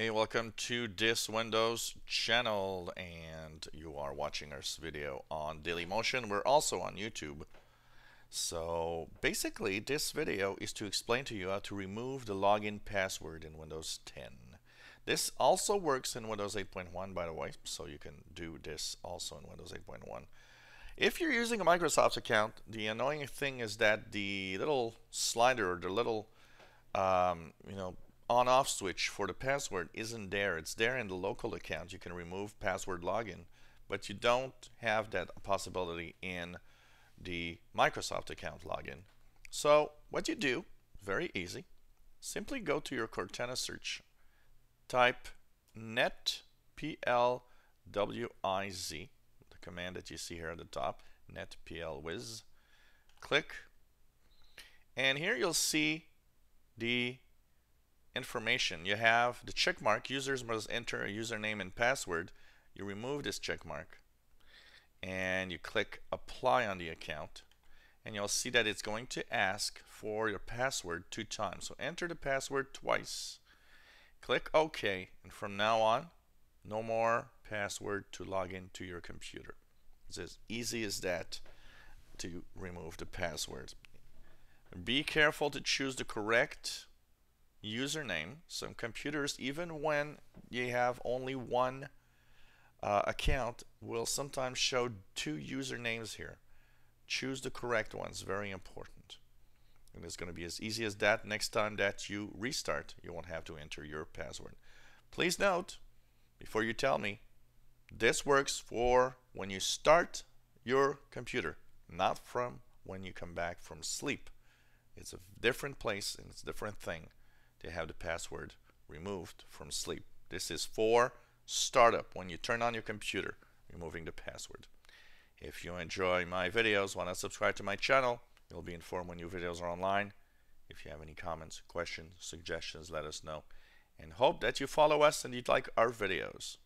Hey, welcome to this Windows channel and you are watching our video on Dailymotion. We're also on YouTube. So basically this video is to explain to you how to remove the login password in Windows 10. This also works in Windows 8.1 by the way, so you can do this also in Windows 8.1. If you're using a Microsoft account, the annoying thing is that the little slider or the little um, you know on off switch for the password isn't there. It's there in the local account. You can remove password login, but you don't have that possibility in the Microsoft account login. So what you do, very easy, simply go to your Cortana search, type net plwiz, the command that you see here at the top, net plwiz, click, and here you'll see the information. You have the check mark, users must enter a username and password. You remove this check mark and you click apply on the account and you'll see that it's going to ask for your password two times. So enter the password twice. Click OK and from now on no more password to log into your computer. It's as easy as that to remove the password. Be careful to choose the correct username. Some computers, even when you have only one uh, account, will sometimes show two usernames here. Choose the correct ones, very important. And it's going to be as easy as that. Next time that you restart, you won't have to enter your password. Please note, before you tell me, this works for when you start your computer, not from when you come back from sleep. It's a different place and it's a different thing to have the password removed from sleep. This is for startup when you turn on your computer, removing the password. If you enjoy my videos, want to subscribe to my channel, you'll be informed when new videos are online. If you have any comments, questions, suggestions, let us know. And hope that you follow us and you'd like our videos.